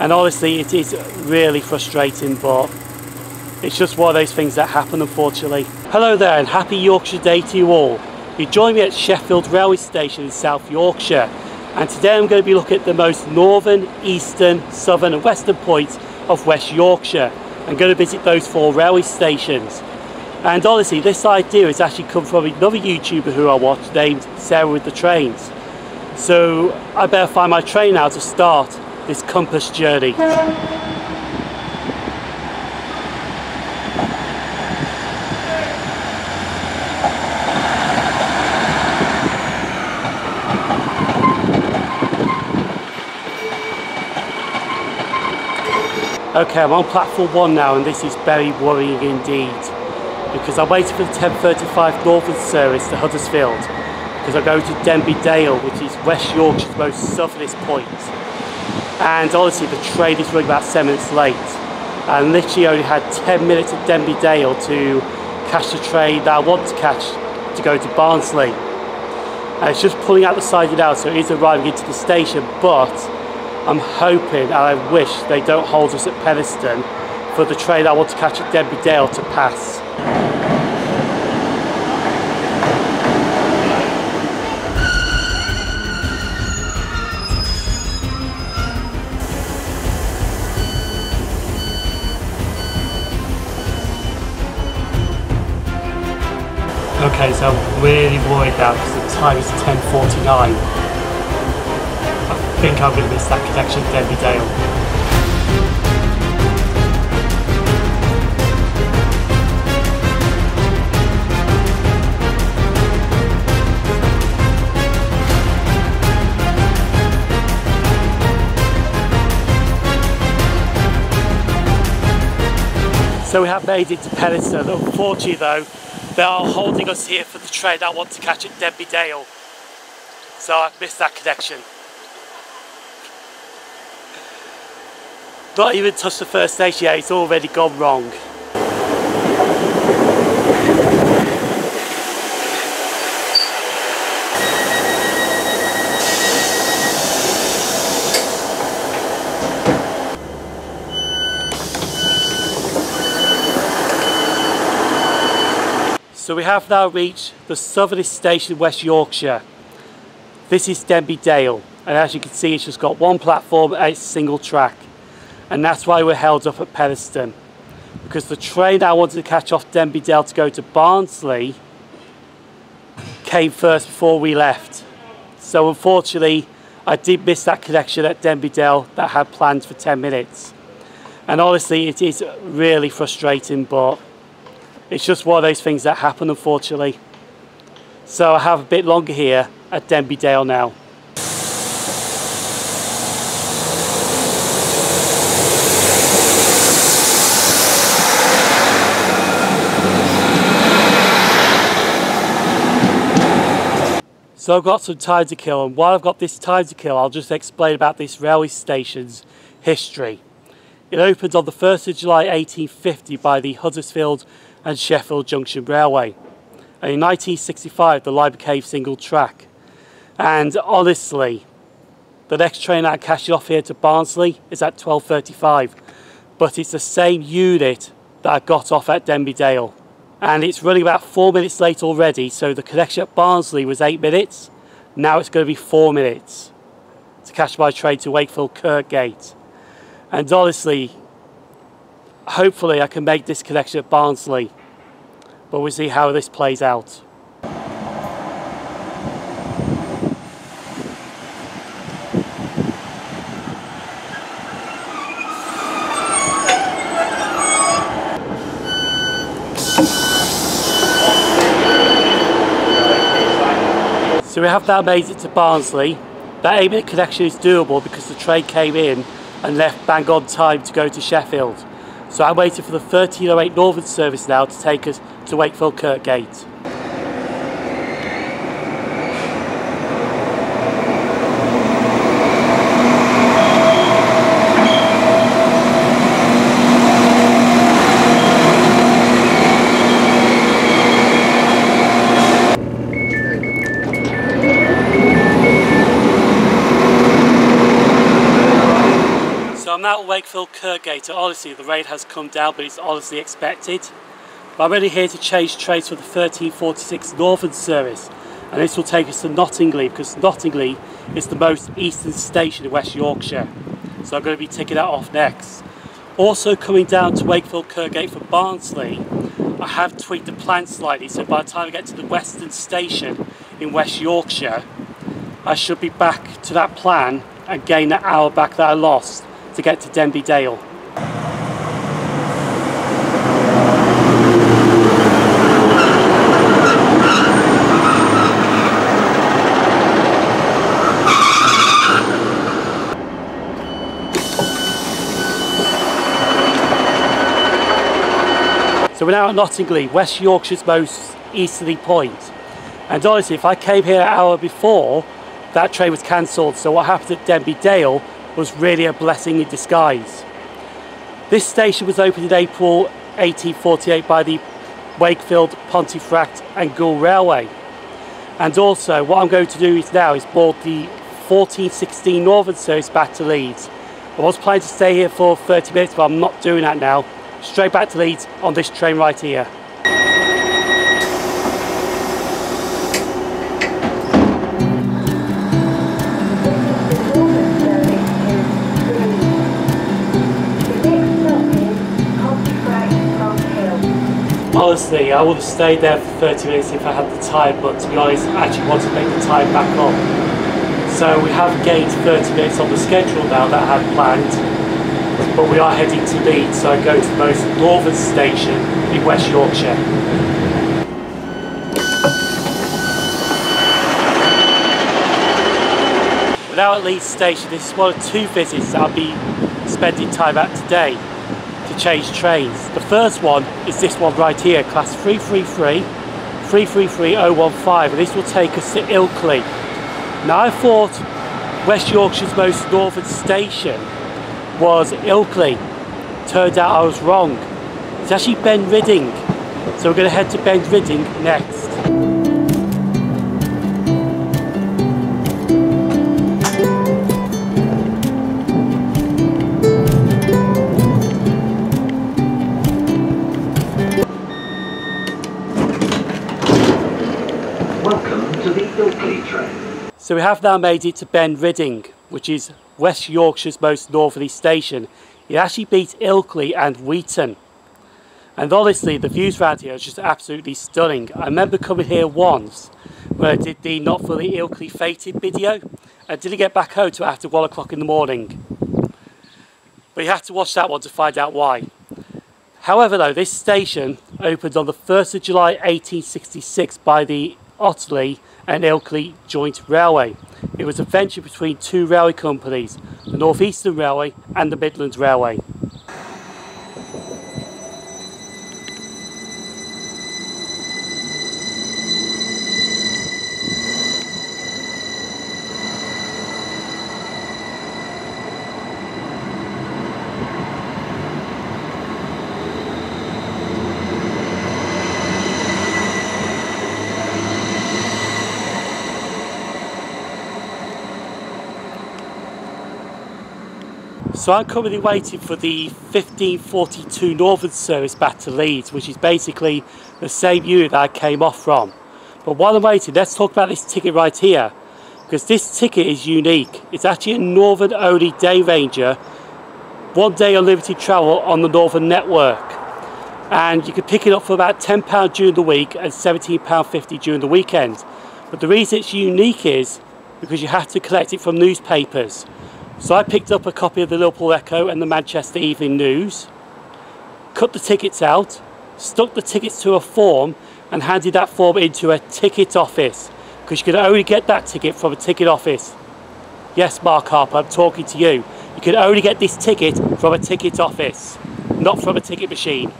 And honestly, it is really frustrating, but it's just one of those things that happen, unfortunately. Hello there, and happy Yorkshire Day to you all. You join me at Sheffield Railway Station in South Yorkshire, and today I'm going to be looking at the most northern, eastern, southern, and western points of West Yorkshire. I'm going to visit those four railway stations. And honestly, this idea has actually come from another YouTuber who I watch named Sarah with the Trains. So I better find my train now to start this compass journey. Okay, I'm on platform one now and this is very worrying indeed because I'm waiting for the 10.35 Northern service to Huddersfield because I go to Denby Dale which is West Yorkshire's most southernest point and honestly the train is running about 7 minutes late and literally only had 10 minutes at Denby Dale to catch the train that I want to catch to go to Barnsley and it's just pulling out the side now so it is arriving into the station but I'm hoping and I wish they don't hold us at Penistone for the train I want to catch at Denby Dale to pass. Okay, so I'm really worried now because the time is 10.49 I think I'm going to miss that connection to Denby Dale. So we have made it to Penistone. Unfortunately though, they are holding us here for the train I want to catch at Denby Dale. So I've missed that connection. Not even touched the first station yet, it's already gone wrong. So we have now reached the southernest station in West Yorkshire. This is Denby Dale and as you can see it's just got one platform and it's single track. And that's why we're held up at Penistone because the train I wanted to catch off Denby Dale to go to Barnsley came first before we left. So unfortunately I did miss that connection at Denby Dale that I had planned for 10 minutes. And honestly it is really frustrating but it's just one of those things that happen unfortunately so I have a bit longer here at Denby Dale now So I've got some time to kill and while I've got this time to kill I'll just explain about this railway station's history. It opened on the 1st of July 1850 by the Huddersfield and Sheffield Junction Railway. And in 1965 the line became single track. And honestly the next train I catch off here to Barnsley is at 12.35 but it's the same unit that I got off at Denby Dale and it's running about four minutes late already so the connection at Barnsley was eight minutes. Now it's going to be four minutes to catch my train to Wakefield Kirkgate. And honestly hopefully I can make this connection at Barnsley but we'll see how this plays out So we have now made it to Barnsley. That 8 minute connection is doable because the train came in and left bang on time to go to Sheffield. So I'm waiting for the 1308 Northern service now to take us to Wakefield Kirkgate. At Wakefield Kirkgate. Honestly, the rain has come down, but it's honestly expected. But I'm only here to change trains for the 1346 Northern service, and this will take us to Knottingley, because Knottingley is the most eastern station in West Yorkshire. So I'm going to be ticking that off next. Also coming down to Wakefield Kirkgate for Barnsley, I have tweaked the plan slightly, so by the time I get to the Western Station in West Yorkshire, I should be back to that plan and gain that hour back that I lost to get to Denby Dale. So we're now at Knottingley, West Yorkshire's most easterly point. And honestly, if I came here an hour before, that train was cancelled. So what happened at Denby Dale was really a blessing in disguise. This station was opened in April 1848 by the Wakefield, Pontefract and Goole Railway. And also what I'm going to do is now is board the 1416 Northern service back to Leeds. I was planning to stay here for 30 minutes but I'm not doing that now straight back to Leeds on this train right here. Honestly, I would have stayed there for 30 minutes if I had the time, but to be honest, I actually want to make the time back up. So we have gained 30 minutes on the schedule now that I had planned but we are heading to Leeds, so I go to the most northern station in West Yorkshire. We're now at Leeds Station. This is one of two visits I'll be spending time at today to change trains. The first one is this one right here, class 333 333015, and this will take us to Ilkley. Now I thought West Yorkshire's most northern station was Ilkley. Turned out I was wrong. It's actually Ben Rhydding. So we're going to head to Ben Rhydding next. To the Ilkley train. So we have now made it to Ben Rhydding, which is West Yorkshire's most northerly station. It actually beats Ilkley and Wheaton. And honestly, the views around here are just absolutely stunning. I remember coming here once when I did the Not Fully Ilkley Fated video. I didn't get back home till after one o'clock in the morning. But you have to watch that one to find out why. However though, this station opened on the 1st of July 1866 by the Otley and Ilkley Joint Railway. It was a venture between two railway companies, the North Eastern Railway and the Midlands Railway. So I'm currently waiting for the 1542 Northern service back to Leeds, which is basically the same unit that I came off from. But while I'm waiting, let's talk about this ticket right here, because this ticket is unique. It's actually a Northern only day ranger, one day unlimited travel on the Northern network. And you can pick it up for about £10 during the week and £17.50 during the weekend. But the reason it's unique is because you have to collect it from newspapers. So I picked up a copy of the Liverpool Echo and the Manchester Evening News, cut the tickets out, stuck the tickets to a form and handed that form into a ticket office because you can only get that ticket from a ticket office. Yes, Mark Harper, I'm talking to you. You can only get this ticket from a ticket office, not from a ticket machine.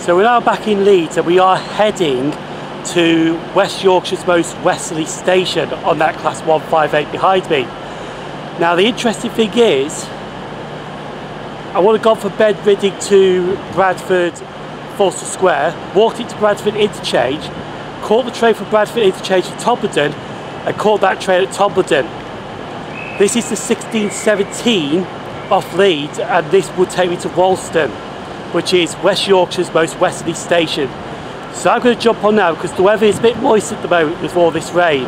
So we're now back in Leeds and we are heading to West Yorkshire's most westerly station on that class 158 behind me. Now the interesting thing is, I would have gone from Reading to Bradford Forster Square, walked into Bradford Interchange, caught the train from Bradford Interchange to Todmorden and caught that train at Todmorden. This is the 1617 off Leeds and this would take me to Walsden, which is West Yorkshire's most westerly station. So I'm going to jump on now because the weather is a bit moist at the moment with all this rain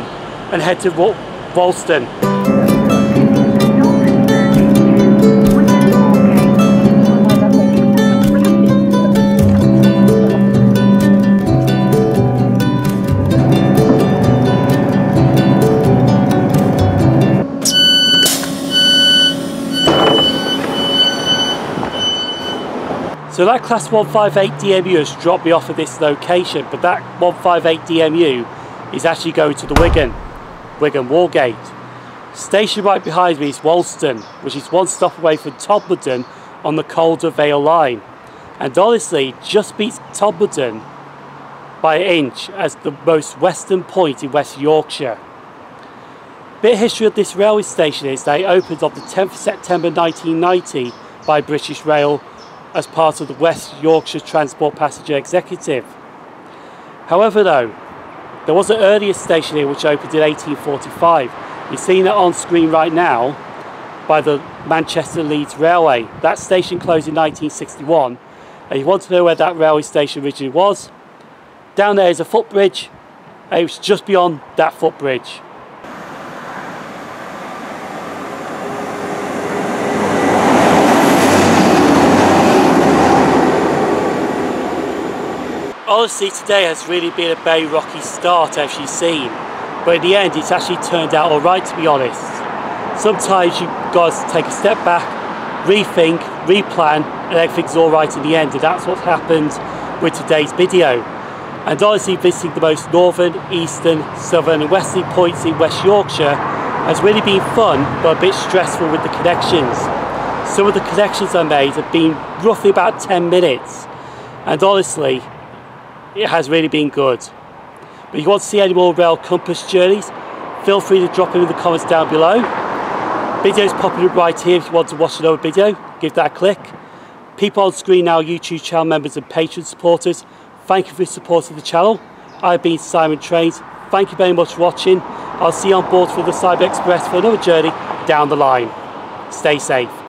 and head to Walsden. So that class 158 DMU has dropped me off at this location, but that 158 DMU is actually going to the Wigan, Wigan Wallgate. Station right behind me is Walsden, which is one stop away from Todmorden on the Calder Vale line. And honestly, just beats Todmorden by an inch as the most western point in West Yorkshire. Bit of history of this railway station is that it opened on the 10th of September 1990 by British Rail as part of the West Yorkshire Transport Passenger Executive. However though, there was an earlier station here which opened in 1845. You're seeing it on screen right now by the Manchester Leeds Railway. That station closed in 1961 and you want to know where that railway station originally was? Down there is a footbridge it was just beyond that footbridge. Honestly today has really been a very rocky start as you've seen. But in the end it's actually turned out alright to be honest. Sometimes you guys take a step back rethink replan and everything's alright in the end. And that's what happened with today's video. And honestly visiting the most northern eastern southern and westerly points in west yorkshire has really been fun but a bit stressful with the connections. Some of the connections I made have been roughly about 10 minutes. And honestly it has really been good. But if you want to see any more rail compass journeys, feel free to drop them in the comments down below. Video's popping up right here if you want to watch another video, give that a click. People on screen now YouTube channel members and Patreon supporters, thank you for supporting the channel. I've been Simon Trains, thank you very much for watching. I'll see you on board for the Cyber Express for another journey down the line. Stay safe.